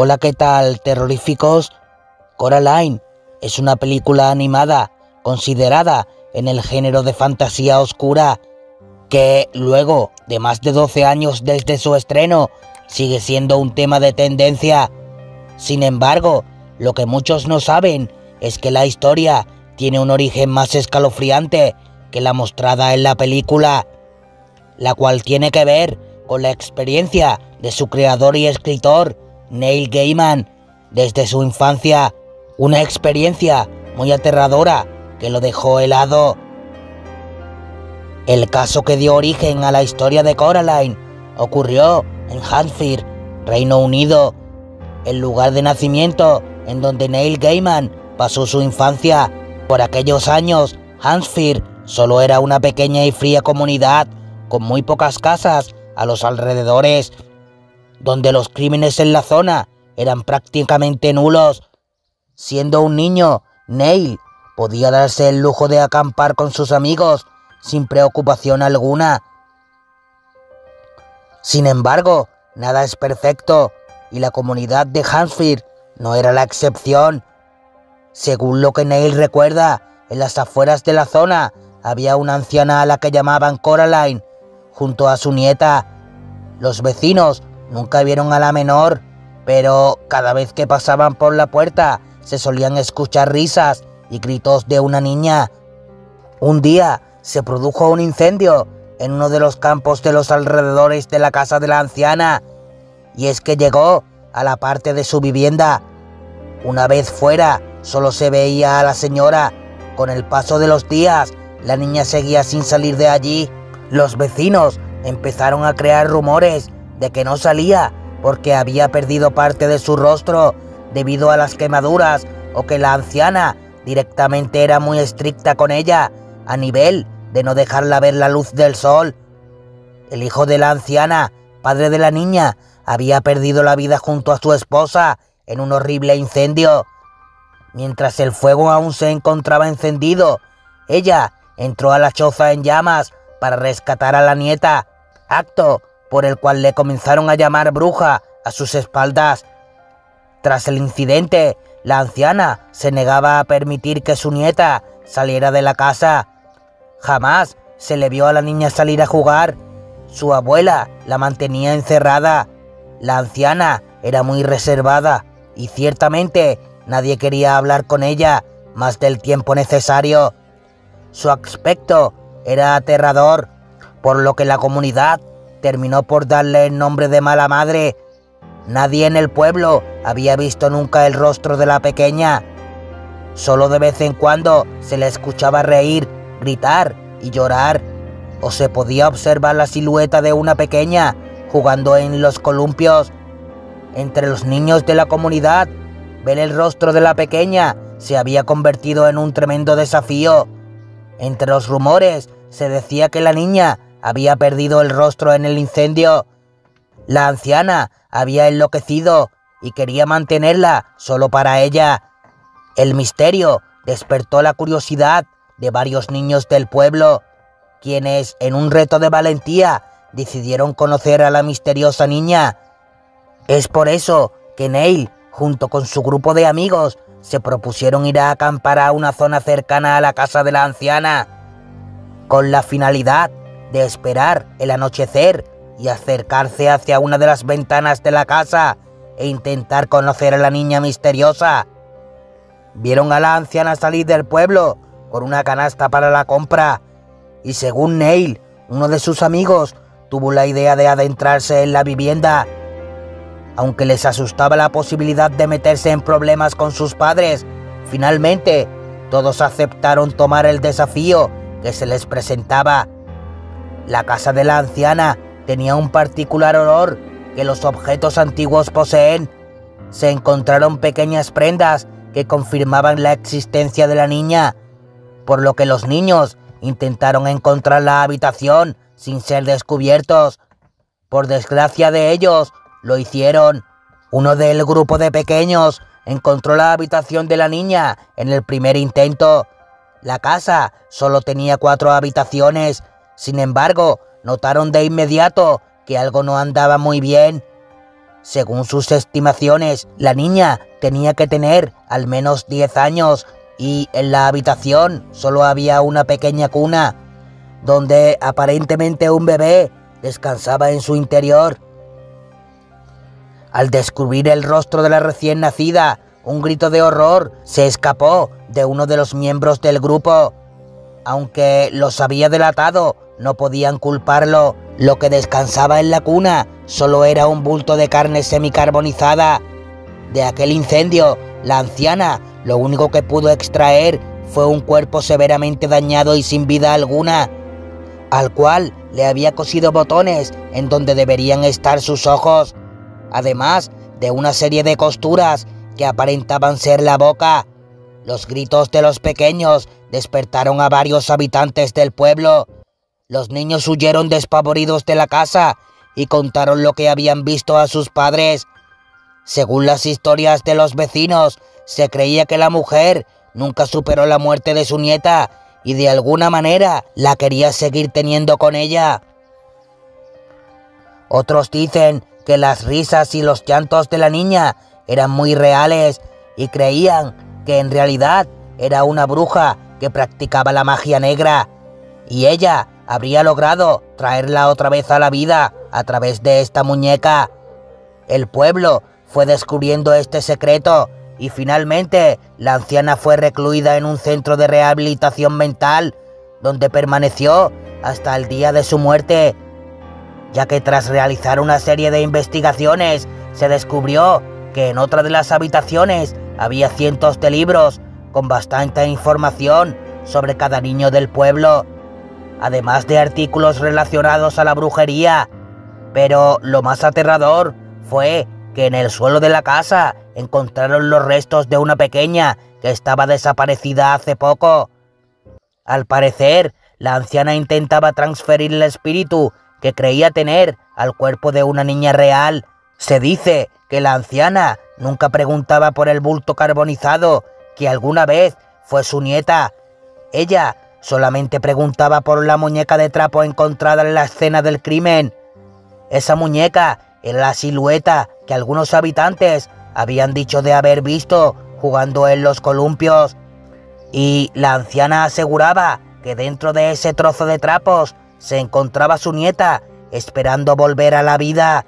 Hola, ¿qué tal, terroríficos? Coraline es una película animada considerada en el género de fantasía oscura que luego de más de 12 años desde su estreno sigue siendo un tema de tendencia. Sin embargo, lo que muchos no saben es que la historia tiene un origen más escalofriante que la mostrada en la película, la cual tiene que ver con la experiencia de su creador y escritor, Neil Gaiman, desde su infancia, una experiencia muy aterradora que lo dejó helado. El caso que dio origen a la historia de Coraline ocurrió en Hampshire, Reino Unido, el lugar de nacimiento en donde Neil Gaiman pasó su infancia. Por aquellos años, Hampshire solo era una pequeña y fría comunidad con muy pocas casas a los alrededores donde los crímenes en la zona eran prácticamente nulos. Siendo un niño, Neil podía darse el lujo de acampar con sus amigos sin preocupación alguna. Sin embargo, nada es perfecto y la comunidad de Hansfield no era la excepción. Según lo que Neil recuerda, en las afueras de la zona había una anciana a la que llamaban Coraline, junto a su nieta. Los vecinos Nunca vieron a la menor, pero cada vez que pasaban por la puerta se solían escuchar risas y gritos de una niña. Un día se produjo un incendio en uno de los campos de los alrededores de la casa de la anciana, y es que llegó a la parte de su vivienda. Una vez fuera, solo se veía a la señora. Con el paso de los días, la niña seguía sin salir de allí. Los vecinos empezaron a crear rumores de que no salía porque había perdido parte de su rostro debido a las quemaduras o que la anciana directamente era muy estricta con ella a nivel de no dejarla ver la luz del sol. El hijo de la anciana, padre de la niña, había perdido la vida junto a su esposa en un horrible incendio. Mientras el fuego aún se encontraba encendido, ella entró a la choza en llamas para rescatar a la nieta, acto por el cual le comenzaron a llamar bruja a sus espaldas. Tras el incidente, la anciana se negaba a permitir que su nieta saliera de la casa. Jamás se le vio a la niña salir a jugar. Su abuela la mantenía encerrada. La anciana era muy reservada y ciertamente nadie quería hablar con ella más del tiempo necesario. Su aspecto era aterrador, por lo que la comunidad terminó por darle el nombre de mala madre. Nadie en el pueblo había visto nunca el rostro de la pequeña. Solo de vez en cuando se le escuchaba reír, gritar y llorar, o se podía observar la silueta de una pequeña jugando en los columpios. Entre los niños de la comunidad, ver el rostro de la pequeña se había convertido en un tremendo desafío. Entre los rumores se decía que la niña había perdido el rostro en el incendio. La anciana había enloquecido y quería mantenerla solo para ella. El misterio despertó la curiosidad de varios niños del pueblo, quienes, en un reto de valentía, decidieron conocer a la misteriosa niña. Es por eso que Neil, junto con su grupo de amigos, se propusieron ir a acampar a una zona cercana a la casa de la anciana, con la finalidad de esperar el anochecer y acercarse hacia una de las ventanas de la casa e intentar conocer a la niña misteriosa. Vieron a la anciana salir del pueblo con una canasta para la compra y según Neil, uno de sus amigos, tuvo la idea de adentrarse en la vivienda. Aunque les asustaba la posibilidad de meterse en problemas con sus padres, finalmente todos aceptaron tomar el desafío que se les presentaba la casa de la anciana tenía un particular olor que los objetos antiguos poseen. Se encontraron pequeñas prendas que confirmaban la existencia de la niña, por lo que los niños intentaron encontrar la habitación sin ser descubiertos. Por desgracia de ellos, lo hicieron. Uno del grupo de pequeños encontró la habitación de la niña en el primer intento. La casa solo tenía cuatro habitaciones sin embargo, notaron de inmediato que algo no andaba muy bien. Según sus estimaciones, la niña tenía que tener al menos 10 años y en la habitación solo había una pequeña cuna donde aparentemente un bebé descansaba en su interior. Al descubrir el rostro de la recién nacida, un grito de horror se escapó de uno de los miembros del grupo. Aunque los había delatado, no podían culparlo. Lo que descansaba en la cuna solo era un bulto de carne semicarbonizada. De aquel incendio, la anciana lo único que pudo extraer fue un cuerpo severamente dañado y sin vida alguna, al cual le había cosido botones en donde deberían estar sus ojos, además de una serie de costuras que aparentaban ser la boca. Los gritos de los pequeños despertaron a varios habitantes del pueblo. Los niños huyeron despavoridos de la casa y contaron lo que habían visto a sus padres. Según las historias de los vecinos, se creía que la mujer nunca superó la muerte de su nieta y de alguna manera la quería seguir teniendo con ella. Otros dicen que las risas y los llantos de la niña eran muy reales y creían que en realidad era una bruja que practicaba la magia negra y ella habría logrado traerla otra vez a la vida a través de esta muñeca. El pueblo fue descubriendo este secreto y finalmente la anciana fue recluida en un centro de rehabilitación mental, donde permaneció hasta el día de su muerte, ya que tras realizar una serie de investigaciones se descubrió que en otra de las habitaciones había cientos de libros con bastante información sobre cada niño del pueblo, además de artículos relacionados a la brujería. Pero lo más aterrador fue que en el suelo de la casa encontraron los restos de una pequeña que estaba desaparecida hace poco. Al parecer, la anciana intentaba transferir el espíritu que creía tener al cuerpo de una niña real. Se dice que la anciana nunca preguntaba por el bulto carbonizado que alguna vez fue su nieta. Ella solamente preguntaba por la muñeca de trapo encontrada en la escena del crimen. Esa muñeca era la silueta que algunos habitantes habían dicho de haber visto jugando en los columpios, y la anciana aseguraba que dentro de ese trozo de trapos se encontraba su nieta, esperando volver a la vida